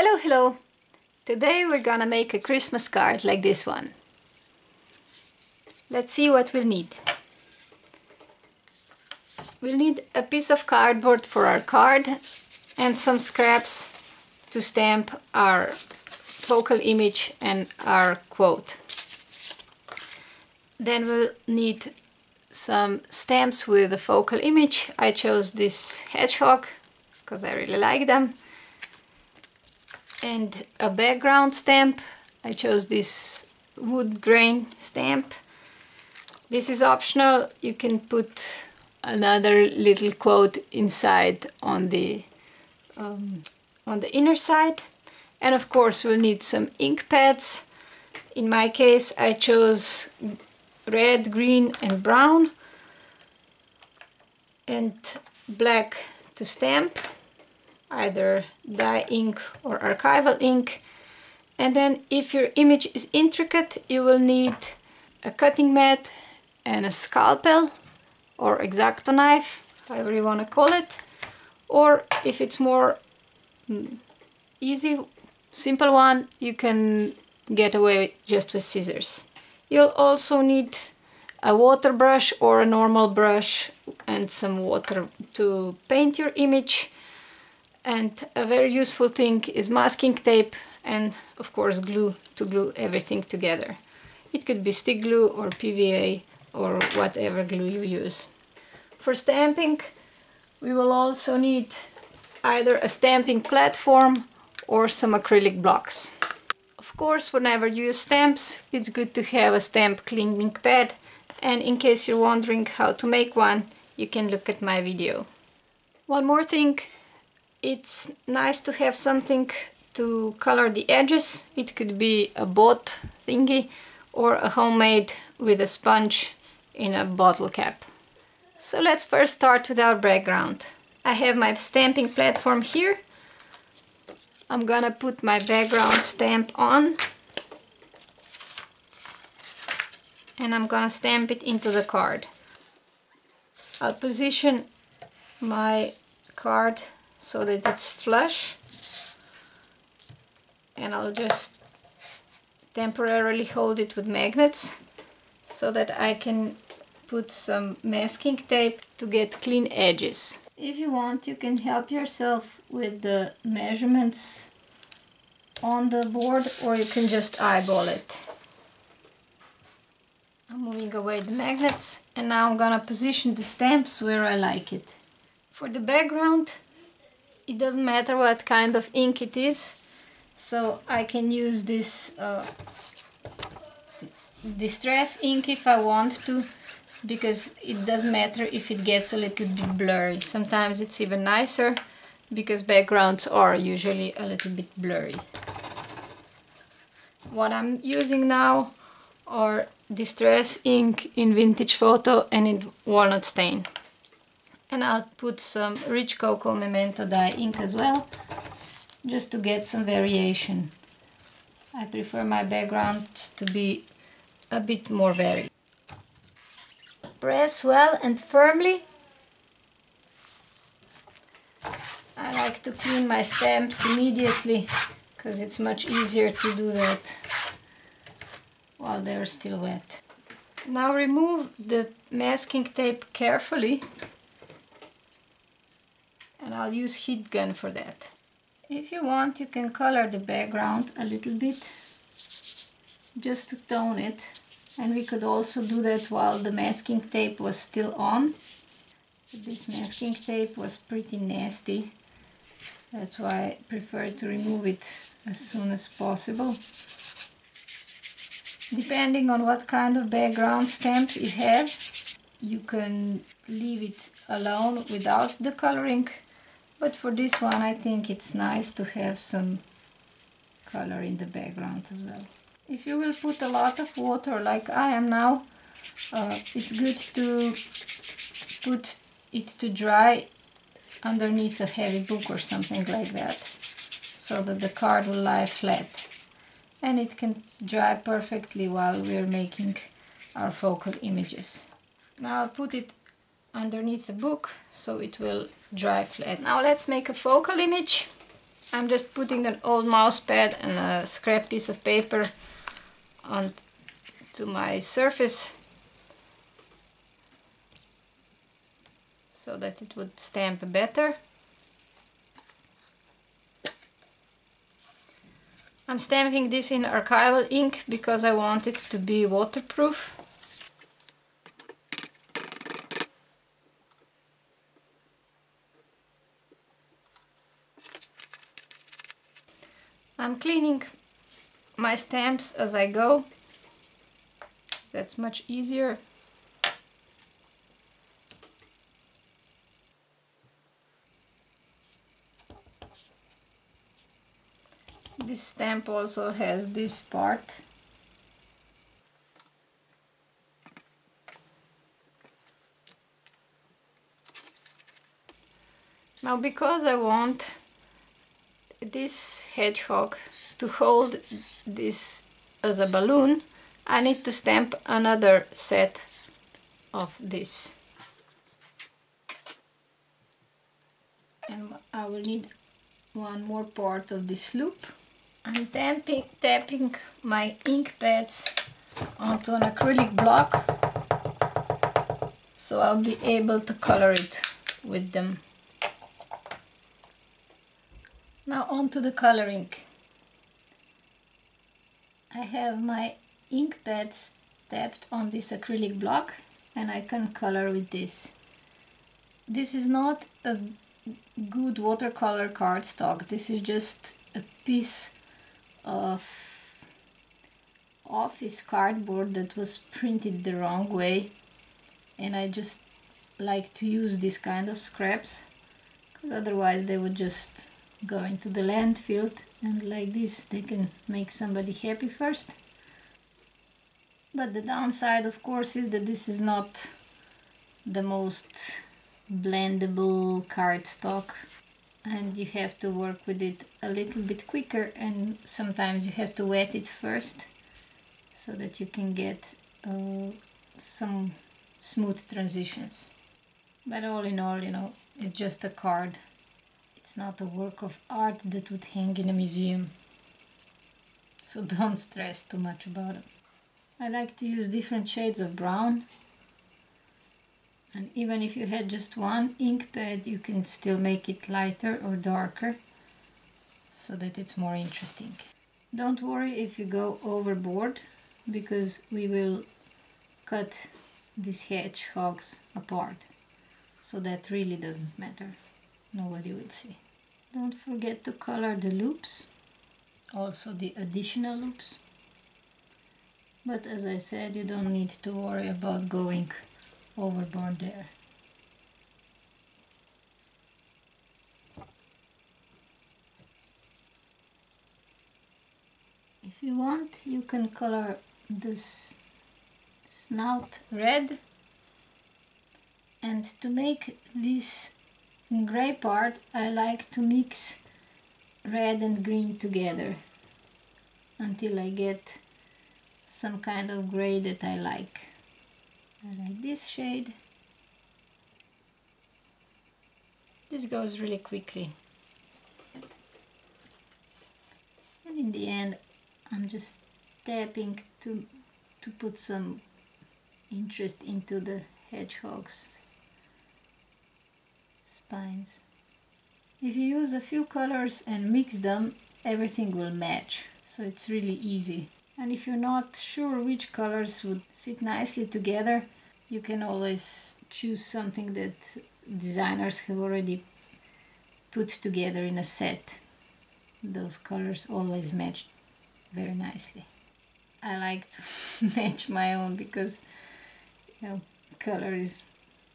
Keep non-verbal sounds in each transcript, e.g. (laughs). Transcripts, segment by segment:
Hello, hello! Today we're gonna make a Christmas card like this one. Let's see what we'll need. We'll need a piece of cardboard for our card and some scraps to stamp our focal image and our quote. Then we'll need some stamps with a focal image. I chose this hedgehog because I really like them. And a background stamp. I chose this wood grain stamp. This is optional. You can put another little quote inside on the um, on the inner side. And of course we'll need some ink pads. In my case I chose red, green and brown and black to stamp either dye ink or archival ink. And then if your image is intricate you will need a cutting mat and a scalpel or X-Acto knife however you want to call it. Or if it's more mm, easy simple one you can get away just with scissors. You'll also need a water brush or a normal brush and some water to paint your image and a very useful thing is masking tape and of course glue to glue everything together. It could be stick glue or PVA or whatever glue you use. For stamping we will also need either a stamping platform or some acrylic blocks. Of course whenever you use stamps it's good to have a stamp cleaning pad and in case you're wondering how to make one you can look at my video. One more thing, it's nice to have something to color the edges. It could be a bought thingy or a homemade with a sponge in a bottle cap. So let's first start with our background. I have my stamping platform here. I'm gonna put my background stamp on and I'm gonna stamp it into the card. I'll position my card so that it's flush and I'll just temporarily hold it with magnets so that I can put some masking tape to get clean edges. If you want you can help yourself with the measurements on the board or you can just eyeball it. I'm moving away the magnets and now I'm gonna position the stamps where I like it. For the background it doesn't matter what kind of ink it is so I can use this uh, distress ink if I want to because it doesn't matter if it gets a little bit blurry. Sometimes it's even nicer because backgrounds are usually a little bit blurry. What I'm using now are distress ink in vintage photo and in walnut stain and I'll put some rich cocoa memento dye ink as well just to get some variation. I prefer my background to be a bit more varied. Press well and firmly. I like to clean my stamps immediately because it's much easier to do that while they're still wet. Now remove the masking tape carefully and I'll use heat gun for that. If you want you can color the background a little bit just to tone it and we could also do that while the masking tape was still on. This masking tape was pretty nasty that's why I prefer to remove it as soon as possible. Depending on what kind of background stamp you have, you can leave it alone without the coloring. But for this one I think it's nice to have some color in the background as well. If you will put a lot of water like I am now, uh, it's good to put it to dry underneath a heavy book or something like that so that the card will lie flat and it can dry perfectly while we're making our focal images. Now I'll put it underneath the book so it will dry flat. Now let's make a focal image. I'm just putting an old mouse pad and a scrap piece of paper on to my surface so that it would stamp better. I'm stamping this in archival ink because I want it to be waterproof. I'm cleaning my stamps as I go. That's much easier. This stamp also has this part. Now because I want this hedgehog to hold this as a balloon I need to stamp another set of this. And I will need one more part of this loop. I'm tapping, tapping my ink pads onto an acrylic block so I'll be able to color it with them now on to the coloring. I have my ink pads tapped on this acrylic block and I can color with this. This is not a good watercolor cardstock. This is just a piece of office cardboard that was printed the wrong way and I just like to use this kind of scraps because otherwise they would just go into the landfill and like this they can make somebody happy first. But the downside of course is that this is not the most blendable cardstock and you have to work with it a little bit quicker and sometimes you have to wet it first so that you can get uh, some smooth transitions. But all in all you know it's just a card it's not a work of art that would hang in a museum. So don't stress too much about it. I like to use different shades of brown. And even if you had just one ink pad, you can still make it lighter or darker so that it's more interesting. Don't worry if you go overboard because we will cut these hedgehogs apart. So that really doesn't matter nobody will see. Don't forget to color the loops, also the additional loops. But as I said, you don't need to worry about going overboard there. If you want, you can color this snout red and to make this gray part I like to mix red and green together until I get some kind of gray that I like. I like this shade. This goes really quickly. And in the end I'm just tapping to, to put some interest into the hedgehogs spines. If you use a few colors and mix them, everything will match, so it's really easy. And if you're not sure which colors would sit nicely together, you can always choose something that designers have already put together in a set. Those colors always match very nicely. I like to (laughs) match my own because you know color is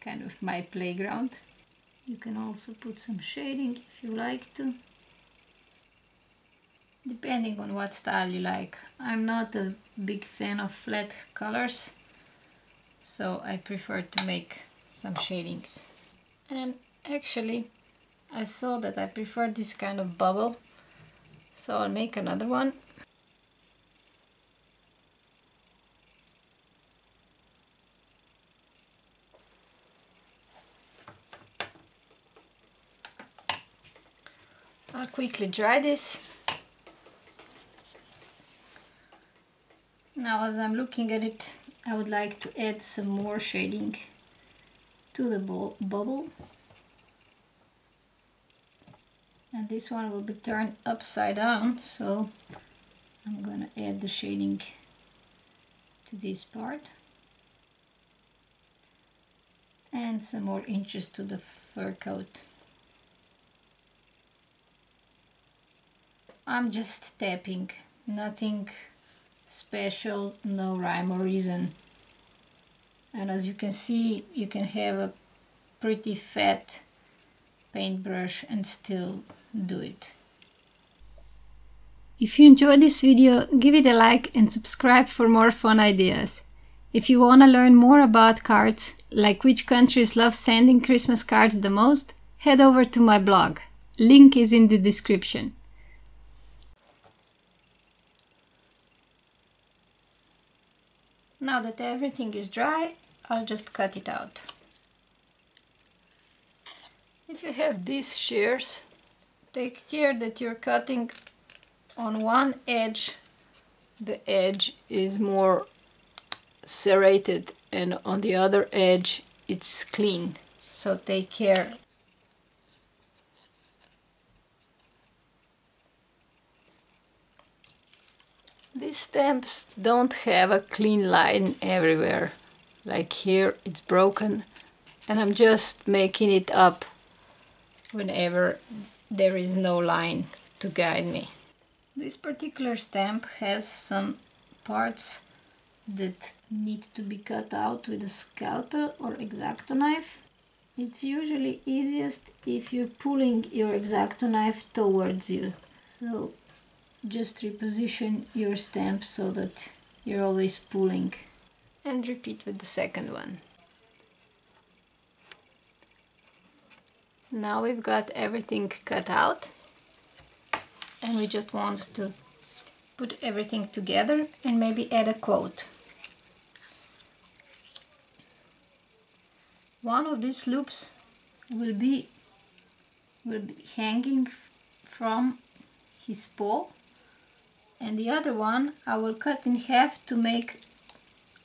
kind of my playground. You can also put some shading if you like to. Depending on what style you like. I'm not a big fan of flat colors, so I prefer to make some shadings. And actually, I saw that I prefer this kind of bubble, so I'll make another one quickly dry this. Now as I'm looking at it, I would like to add some more shading to the bubble. And this one will be turned upside down, so I'm gonna add the shading to this part. And some more inches to the fur coat. I'm just tapping, nothing special, no rhyme or reason. And as you can see, you can have a pretty fat paintbrush and still do it. If you enjoyed this video, give it a like and subscribe for more fun ideas. If you want to learn more about cards, like which countries love sending Christmas cards the most, head over to my blog. Link is in the description. Now that everything is dry, I'll just cut it out. If you have these shears, take care that you're cutting on one edge. The edge is more serrated and on the other edge it's clean. So take care these stamps don't have a clean line everywhere like here it's broken and I'm just making it up whenever there is no line to guide me this particular stamp has some parts that need to be cut out with a scalpel or X-Acto knife. It's usually easiest if you're pulling your X-Acto knife towards you. So just reposition your stamp so that you're always pulling. And repeat with the second one. Now we've got everything cut out and we just want to put everything together and maybe add a quote. One of these loops will be will be hanging from his paw and the other one I will cut in half to make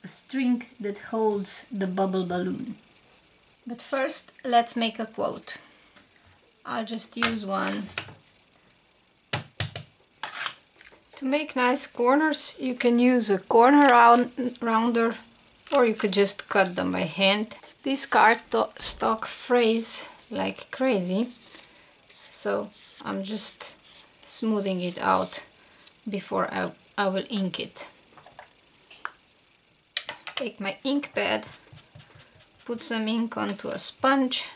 a string that holds the bubble balloon. But first let's make a quote. I'll just use one To make nice corners you can use a corner round rounder or you could just cut them by hand. This cardstock frays like crazy so I'm just smoothing it out before I, I will ink it. Take my ink pad, put some ink onto a sponge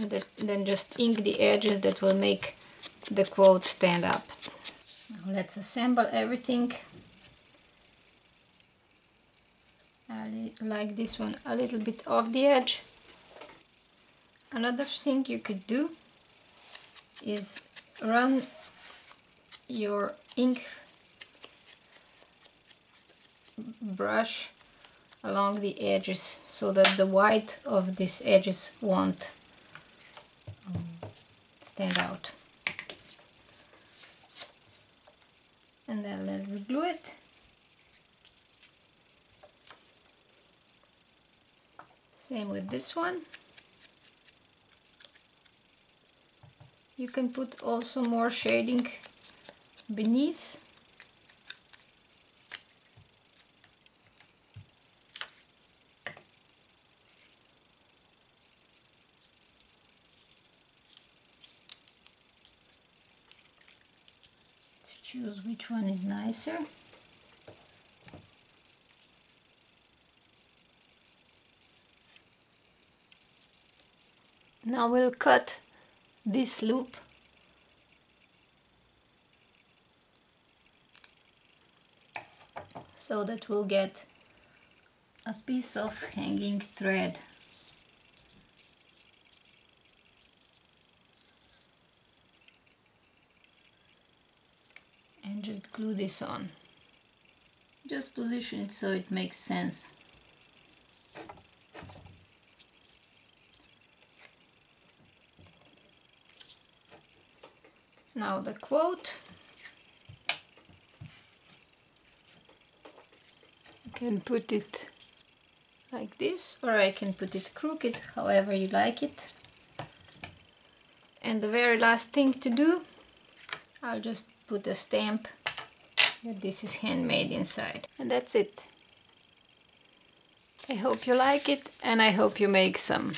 and then just ink the edges that will make the quote stand up. Now let's assemble everything. I like this one a little bit off the edge. Another thing you could do is run your ink brush along the edges so that the white of these edges won't um, stand out. and then let's glue it same with this one you can put also more shading beneath let's choose which one is nicer. Now we'll cut this loop so that we'll get a piece of hanging thread and just glue this on. Just position it so it makes sense. Now the quote. Can put it like this or I can put it crooked, however you like it. And the very last thing to do, I'll just put a stamp that this is handmade inside. And that's it. I hope you like it and I hope you make some.